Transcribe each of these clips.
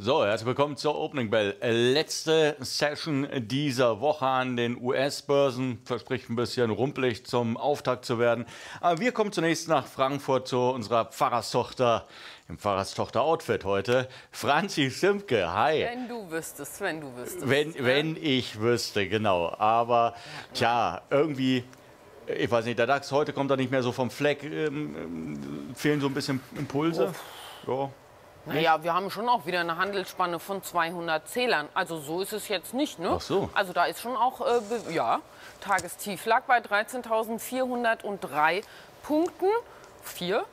So, herzlich willkommen zur Opening Bell. Letzte Session dieser Woche an den US-Börsen. Verspricht ein bisschen rumpelig zum Auftakt zu werden. Aber wir kommen zunächst nach Frankfurt zu unserer Pfarrerstochter im Pfarrerstochter-Outfit heute. Franzi Simke, hi. Wenn du wüsstest, wenn du wüsstest. Wenn, wenn ich wüsste, genau. Aber tja, irgendwie ich weiß nicht, der DAX heute kommt da nicht mehr so vom Fleck. Ähm, ähm, fehlen so ein bisschen Impulse. Ja. Naja, wir haben schon auch wieder eine Handelsspanne von 200 Zählern. Also so ist es jetzt nicht. Ne? Ach so. Also da ist schon auch, äh, ja, Tagestief lag bei 13.403 Punkten. Vier.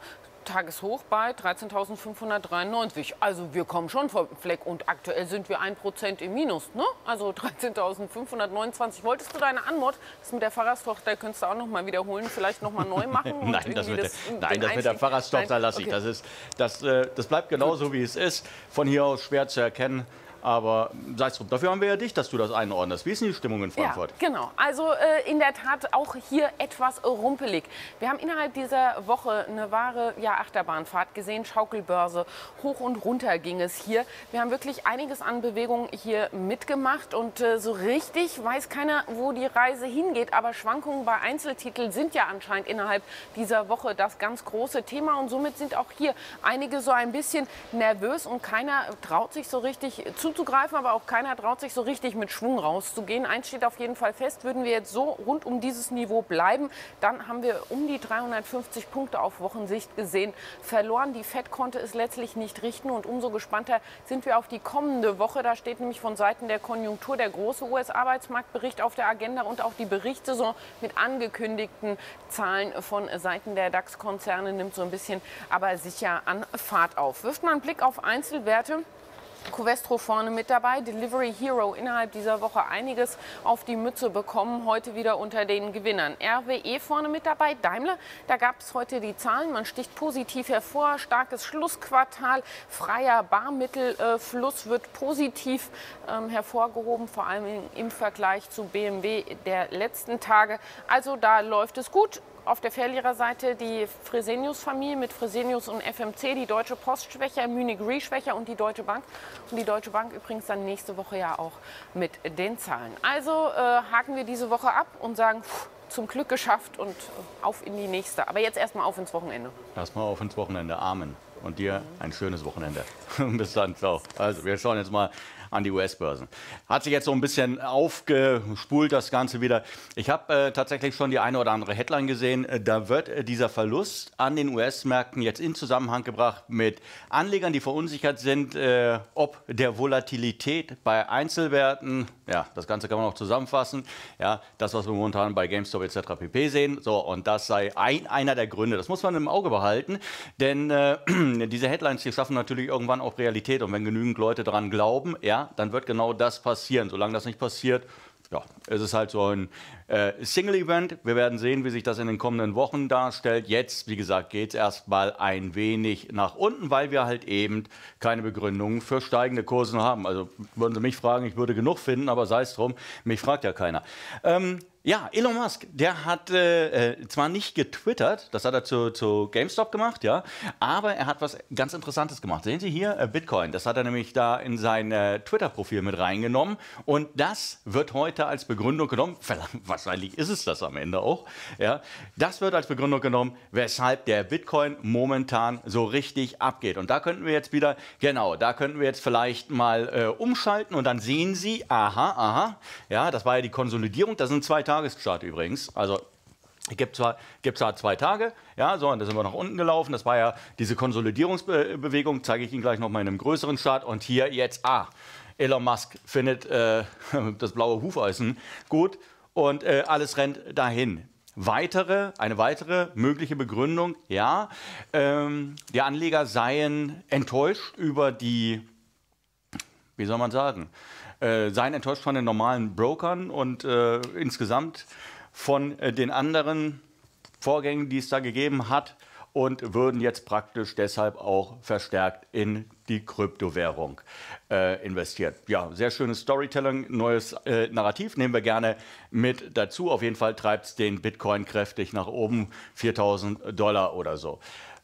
Tageshoch bei 13.593. Also wir kommen schon vom Fleck und aktuell sind wir 1% im Minus. Ne? Also 13.529. Wolltest du deine Anmod, das mit der Pfarrerstochter, könntest du auch noch mal wiederholen, vielleicht noch mal neu machen? nein, das mit, das, der, nein, das mit der Pfarrerstochter lasse ich. Okay. Das, ist, das, äh, das bleibt genauso, wie es ist. Von hier aus schwer zu erkennen. Aber sei es drum, dafür haben wir ja dich, dass du das einordnest. Wie ist denn die Stimmung in Frankfurt? Ja, genau. Also äh, in der Tat auch hier etwas rumpelig. Wir haben innerhalb dieser Woche eine wahre ja, Achterbahnfahrt gesehen. Schaukelbörse, hoch und runter ging es hier. Wir haben wirklich einiges an Bewegung hier mitgemacht. Und äh, so richtig weiß keiner, wo die Reise hingeht. Aber Schwankungen bei Einzeltiteln sind ja anscheinend innerhalb dieser Woche das ganz große Thema. Und somit sind auch hier einige so ein bisschen nervös und keiner traut sich so richtig zu zuzugreifen, aber auch keiner traut sich so richtig mit Schwung rauszugehen. Eins steht auf jeden Fall fest, würden wir jetzt so rund um dieses Niveau bleiben, dann haben wir um die 350 Punkte auf Wochensicht gesehen verloren. Die FED konnte es letztlich nicht richten und umso gespannter sind wir auf die kommende Woche. Da steht nämlich von Seiten der Konjunktur der große US-Arbeitsmarktbericht auf der Agenda und auch die Berichtssaison mit angekündigten Zahlen von Seiten der DAX-Konzerne nimmt so ein bisschen aber sicher an Fahrt auf. Wirft man einen Blick auf Einzelwerte, Covestro vorne mit dabei, Delivery Hero innerhalb dieser Woche einiges auf die Mütze bekommen, heute wieder unter den Gewinnern. RWE vorne mit dabei, Daimler, da gab es heute die Zahlen, man sticht positiv hervor, starkes Schlussquartal, freier Barmittelfluss wird positiv ähm, hervorgehoben, vor allem im Vergleich zu BMW der letzten Tage. Also da läuft es gut auf der Verliererseite die Fresenius-Familie mit Fresenius und FMC, die Deutsche Post schwächer, Munich Re schwächer und die Deutsche Bank. Und die Deutsche Bank übrigens dann nächste Woche ja auch mit den Zahlen. Also äh, haken wir diese Woche ab und sagen, pff, zum Glück geschafft und auf in die nächste. Aber jetzt erstmal auf ins Wochenende. Erstmal auf ins Wochenende. Amen. Und dir ein schönes Wochenende. Bis dann. Ciao. Also, wir schauen jetzt mal an die US-Börsen. Hat sich jetzt so ein bisschen aufgespult, das Ganze wieder. Ich habe äh, tatsächlich schon die eine oder andere Headline gesehen. Äh, da wird äh, dieser Verlust an den US-Märkten jetzt in Zusammenhang gebracht mit Anlegern, die verunsichert sind, äh, ob der Volatilität bei Einzelwerten. Ja, das Ganze kann man auch zusammenfassen. Ja, das, was wir momentan bei GameStop etc. pp. sehen. So, und das sei ein, einer der Gründe. Das muss man im Auge behalten, denn diese Headlines, die schaffen natürlich irgendwann auch Realität. Und wenn genügend Leute daran glauben, ja, dann wird genau das passieren. Solange das nicht passiert, ja, es ist halt so ein äh, Single-Event. Wir werden sehen, wie sich das in den kommenden Wochen darstellt. Jetzt, wie gesagt, geht es erstmal ein wenig nach unten, weil wir halt eben keine Begründung für steigende Kurse haben. Also würden Sie mich fragen, ich würde genug finden, aber sei es drum, mich fragt ja keiner. Ähm, ja, Elon Musk, der hat äh, äh, zwar nicht getwittert, das hat er zu, zu, GameStop gemacht, ja, aber er hat was ganz Interessantes gemacht. Sehen Sie hier äh, Bitcoin, das hat er nämlich da in sein äh, Twitter-Profil mit reingenommen und das wird heute als Begründung genommen, wahrscheinlich ist es das am Ende auch, ja, das wird als Begründung genommen, weshalb der Bitcoin momentan so richtig abgeht. Und da könnten wir jetzt wieder, genau, da könnten wir jetzt vielleicht mal äh, umschalten und dann sehen Sie, aha, aha, ja, das war ja die Konsolidierung, das sind zwei Tage Tageschart übrigens. Also gibt zwar, gibt zwar zwei Tage, ja, so, und da sind wir nach unten gelaufen. Das war ja diese Konsolidierungsbewegung, zeige ich Ihnen gleich noch mal in einem größeren Chart. Und hier jetzt, ah, Elon Musk findet äh, das blaue Hufeisen gut und äh, alles rennt dahin. Weitere, eine weitere mögliche Begründung, ja, ähm, die Anleger seien enttäuscht über die, wie soll man sagen, äh, seien enttäuscht von den normalen Brokern und äh, insgesamt von äh, den anderen Vorgängen, die es da gegeben hat und würden jetzt praktisch deshalb auch verstärkt in die Kryptowährung äh, investiert. Ja, sehr schönes Storytelling, neues äh, Narrativ nehmen wir gerne mit dazu. Auf jeden Fall treibt es den Bitcoin kräftig nach oben, 4000 Dollar oder so.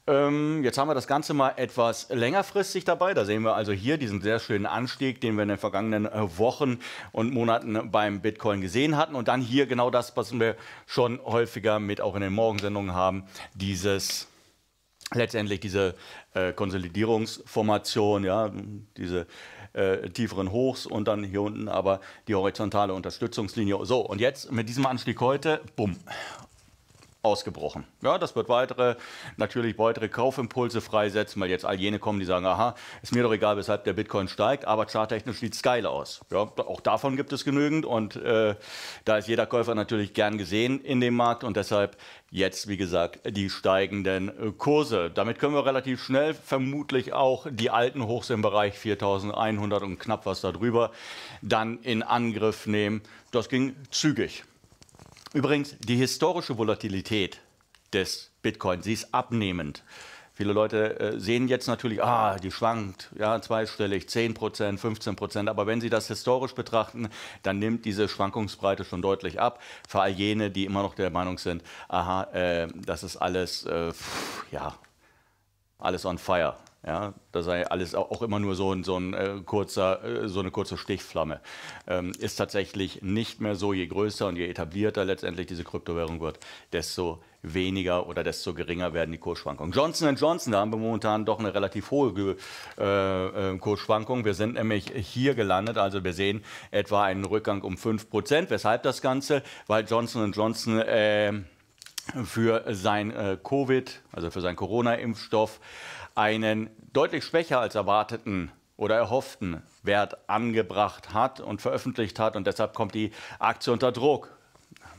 Ähm, jetzt haben wir das Ganze mal etwas längerfristig dabei. Da sehen wir also hier diesen sehr schönen Anstieg, den wir in den vergangenen äh, Wochen und Monaten beim Bitcoin gesehen hatten. Und dann hier genau das, was wir schon häufiger mit auch in den Morgensendungen haben, dieses letztendlich diese äh, Konsolidierungsformation, ja, diese äh, tieferen Hochs und dann hier unten aber die horizontale Unterstützungslinie. So, und jetzt mit diesem Anstieg heute, bumm, ausgebrochen. Ja, das wird weitere, natürlich weitere Kaufimpulse freisetzen, weil jetzt all jene kommen, die sagen, aha, ist mir doch egal, weshalb der Bitcoin steigt, aber charttechnisch sieht es geil aus. Ja, auch davon gibt es genügend und äh, da ist jeder Käufer natürlich gern gesehen in dem Markt und deshalb jetzt, wie gesagt, die steigenden äh, Kurse. Damit können wir relativ schnell vermutlich auch die alten Hochs im Bereich 4100 und knapp was darüber dann in Angriff nehmen. Das ging zügig. Übrigens, die historische Volatilität des Bitcoin, sie ist abnehmend. Viele Leute äh, sehen jetzt natürlich, ah, die schwankt, ja, zweistellig, 10 Prozent, 15 Prozent. Aber wenn Sie das historisch betrachten, dann nimmt diese Schwankungsbreite schon deutlich ab. Für all jene, die immer noch der Meinung sind, aha, äh, das ist alles, äh, pff, ja, alles on fire. Ja, das sei alles auch immer nur so ein, so ein äh, kurzer, äh, so eine kurze Stichflamme. Ähm, ist tatsächlich nicht mehr so, je größer und je etablierter letztendlich diese Kryptowährung wird, desto weniger oder desto geringer werden die Kursschwankungen. Johnson Johnson, da haben wir momentan doch eine relativ hohe äh, äh, Kursschwankung. Wir sind nämlich hier gelandet, also wir sehen etwa einen Rückgang um 5%. Weshalb das Ganze? Weil Johnson Johnson für sein Covid, also für seinen Corona-Impfstoff, einen deutlich schwächer als erwarteten oder erhofften Wert angebracht hat und veröffentlicht hat und deshalb kommt die Aktie unter Druck.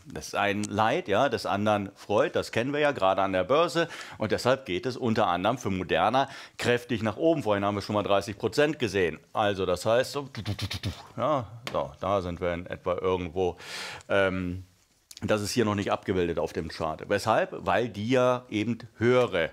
Das ist ein Leid, ja, des anderen freut, das kennen wir ja gerade an der Börse und deshalb geht es unter anderem für Moderna kräftig nach oben. Vorhin haben wir schon mal 30 Prozent gesehen. Also das heißt, so, ja, so, da sind wir in etwa irgendwo. Ähm, das ist hier noch nicht abgebildet auf dem Chart. Weshalb? Weil die ja eben höhere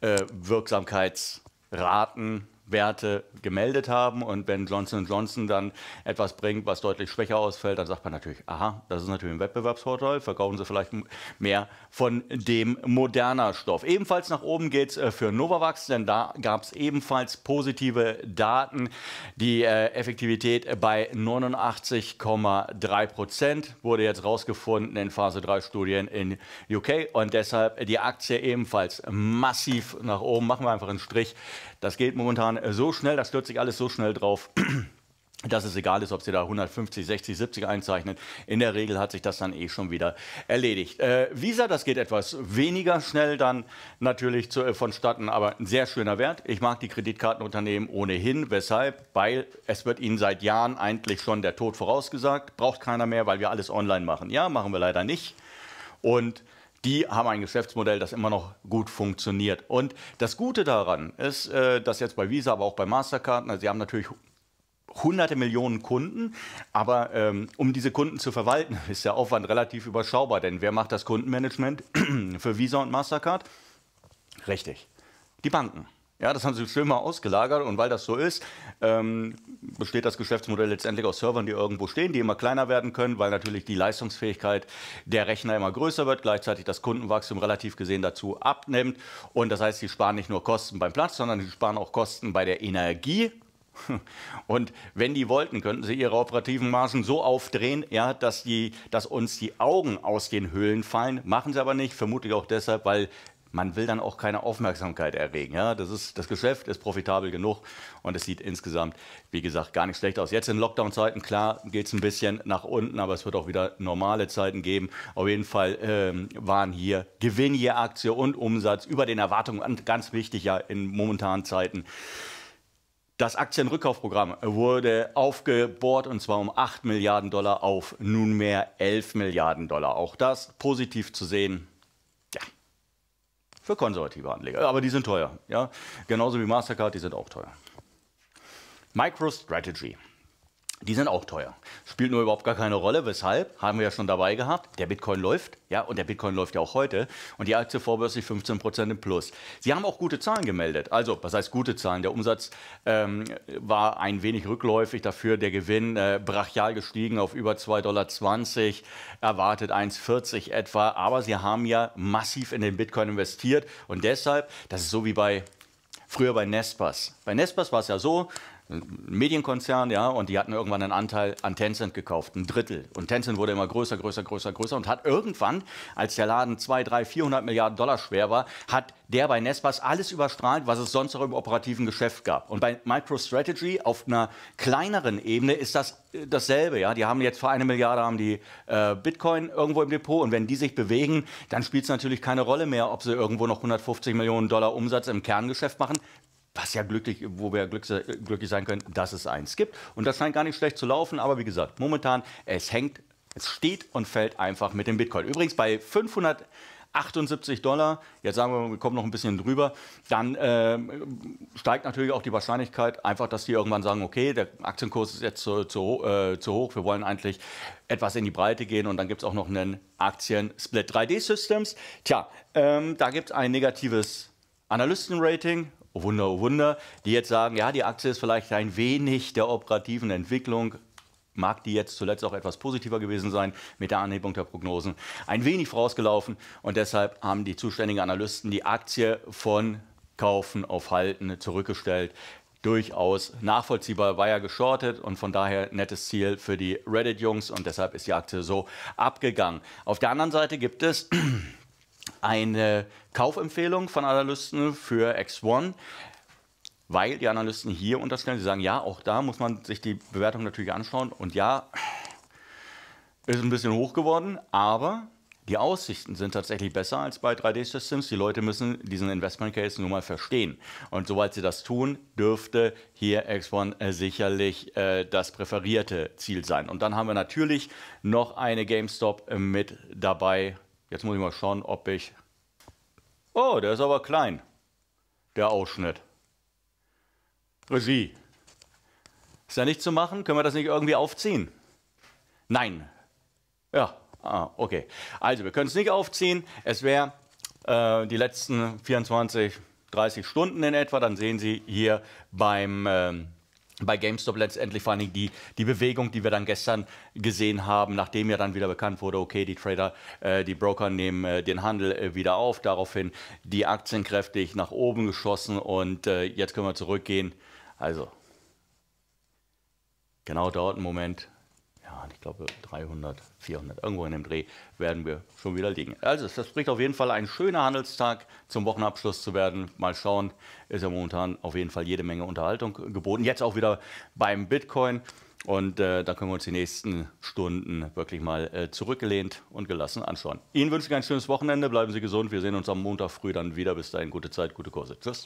Wirksamkeitsraten Werte gemeldet haben. Und wenn Johnson Johnson dann etwas bringt, was deutlich schwächer ausfällt, dann sagt man natürlich, aha, das ist natürlich ein Wettbewerbsvorteil, verkaufen Sie vielleicht mehr von dem moderner Stoff. Ebenfalls nach oben geht es äh, für Novavax, denn da gab es ebenfalls positive Daten. Die äh, Effektivität bei 89,3 Prozent wurde jetzt rausgefunden in Phase 3 Studien in UK und deshalb die Aktie ebenfalls massiv nach oben. Machen wir einfach einen Strich das geht momentan äh, so schnell, das stürzt sich alles so schnell drauf. dass es egal ist, ob Sie da 150, 60, 70 einzeichnen. In der Regel hat sich das dann eh schon wieder erledigt. Äh, Visa, das geht etwas weniger schnell dann natürlich zu, äh, vonstatten, aber ein sehr schöner Wert. Ich mag die Kreditkartenunternehmen ohnehin. Weshalb? Weil es wird ihnen seit Jahren eigentlich schon der Tod vorausgesagt. Braucht keiner mehr, weil wir alles online machen. Ja, machen wir leider nicht. Und die haben ein Geschäftsmodell, das immer noch gut funktioniert. Und das Gute daran ist, äh, dass jetzt bei Visa, aber auch bei Mastercard, also sie haben natürlich hunderte Millionen Kunden, aber ähm, um diese Kunden zu verwalten, ist der Aufwand relativ überschaubar. Denn wer macht das Kundenmanagement für Visa und Mastercard? Richtig, die Banken. Ja, das haben sie schön mal ausgelagert und weil das so ist, ähm, besteht das Geschäftsmodell letztendlich aus Servern, die irgendwo stehen, die immer kleiner werden können, weil natürlich die Leistungsfähigkeit der Rechner immer größer wird, gleichzeitig das Kundenwachstum relativ gesehen dazu abnimmt und das heißt, sie sparen nicht nur Kosten beim Platz, sondern sie sparen auch Kosten bei der Energie und wenn die wollten, könnten sie ihre operativen Margen so aufdrehen, ja, dass, die, dass uns die Augen aus den Höhlen fallen. Machen sie aber nicht, vermutlich auch deshalb, weil man will dann auch keine Aufmerksamkeit erregen. Ja? Das, ist, das Geschäft ist profitabel genug und es sieht insgesamt, wie gesagt, gar nicht schlecht aus. Jetzt in Lockdown-Zeiten, klar, geht es ein bisschen nach unten, aber es wird auch wieder normale Zeiten geben. Auf jeden Fall ähm, waren hier Gewinn je Aktie und Umsatz über den Erwartungen, ganz wichtig ja in momentanen Zeiten. Das Aktienrückkaufprogramm wurde aufgebohrt und zwar um 8 Milliarden Dollar auf nunmehr 11 Milliarden Dollar. Auch das positiv zu sehen für konservative Anleger. Aber die sind teuer. Ja? Genauso wie Mastercard, die sind auch teuer. MicroStrategy. Die sind auch teuer. Spielt nur überhaupt gar keine Rolle. Weshalb? Haben wir ja schon dabei gehabt. Der Bitcoin läuft. Ja, und der Bitcoin läuft ja auch heute. Und die Aktie vorbörslich 15 Prozent im Plus. Sie haben auch gute Zahlen gemeldet. Also, was heißt gute Zahlen? Der Umsatz ähm, war ein wenig rückläufig. Dafür der Gewinn äh, brachial gestiegen auf über 2,20 Dollar. Erwartet 1,40 etwa. Aber sie haben ja massiv in den Bitcoin investiert. Und deshalb, das ist so wie bei früher bei Nespas. Bei Nespas war es ja so, Medienkonzern, ja, und die hatten irgendwann einen Anteil an Tencent gekauft, ein Drittel. Und Tencent wurde immer größer, größer, größer, größer und hat irgendwann, als der Laden 2, 3, 400 Milliarden Dollar schwer war, hat der bei Nespas alles überstrahlt, was es sonst noch im operativen Geschäft gab. Und bei MicroStrategy auf einer kleineren Ebene ist das äh, dasselbe. Ja? Die haben jetzt für eine Milliarde haben die äh, Bitcoin irgendwo im Depot und wenn die sich bewegen, dann spielt es natürlich keine Rolle mehr, ob sie irgendwo noch 150 Millionen Dollar Umsatz im Kerngeschäft machen was ja glücklich, wo wir glücklich sein können, dass es eins gibt. Und das scheint gar nicht schlecht zu laufen, aber wie gesagt, momentan, es hängt, es steht und fällt einfach mit dem Bitcoin. Übrigens bei 578 Dollar, jetzt sagen wir, wir kommen noch ein bisschen drüber, dann äh, steigt natürlich auch die Wahrscheinlichkeit einfach, dass die irgendwann sagen, okay, der Aktienkurs ist jetzt zu, zu, äh, zu hoch, wir wollen eigentlich etwas in die Breite gehen und dann gibt es auch noch einen Aktien-Split 3D Systems. Tja, ähm, da gibt es ein negatives Analystenrating oh Wunder, oh Wunder, die jetzt sagen, ja, die Aktie ist vielleicht ein wenig der operativen Entwicklung mag die jetzt zuletzt auch etwas positiver gewesen sein mit der Anhebung der Prognosen, ein wenig vorausgelaufen und deshalb haben die zuständigen Analysten die Aktie von Kaufen auf Halten zurückgestellt. Durchaus nachvollziehbar, war ja geschortet und von daher nettes Ziel für die Reddit-Jungs und deshalb ist die Aktie so abgegangen. Auf der anderen Seite gibt es eine Kaufempfehlung von Analysten für X1 weil die Analysten hier unterstellen, sie sagen, ja, auch da muss man sich die Bewertung natürlich anschauen und ja, ist ein bisschen hoch geworden, aber die Aussichten sind tatsächlich besser als bei 3D Systems. Die Leute müssen diesen Investment Case nun mal verstehen. Und soweit sie das tun, dürfte hier X1 äh, sicherlich äh, das präferierte Ziel sein. Und dann haben wir natürlich noch eine GameStop mit dabei, Jetzt muss ich mal schauen, ob ich... Oh, der ist aber klein, der Ausschnitt. Regie. Ist da nicht zu machen? Können wir das nicht irgendwie aufziehen? Nein. Ja, ah, okay. Also, wir können es nicht aufziehen. Es wäre äh, die letzten 24, 30 Stunden in etwa. Dann sehen Sie hier beim... Ähm, bei GameStop letztendlich vor allem die, die Bewegung, die wir dann gestern gesehen haben, nachdem ja dann wieder bekannt wurde, okay, die Trader, äh, die Broker nehmen äh, den Handel äh, wieder auf, daraufhin die Aktien kräftig nach oben geschossen und äh, jetzt können wir zurückgehen. Also, genau dort ein Moment, ich glaube 300, 400, irgendwo in dem Dreh werden wir schon wieder liegen. Also das spricht auf jeden Fall ein schöner Handelstag zum Wochenabschluss zu werden. Mal schauen, ist ja momentan auf jeden Fall jede Menge Unterhaltung geboten. Jetzt auch wieder beim Bitcoin. Und äh, da können wir uns die nächsten Stunden wirklich mal äh, zurückgelehnt und gelassen anschauen. Ihnen wünsche ich ein schönes Wochenende. Bleiben Sie gesund. Wir sehen uns am Montag früh dann wieder. Bis dahin, gute Zeit, gute Kurse. Tschüss.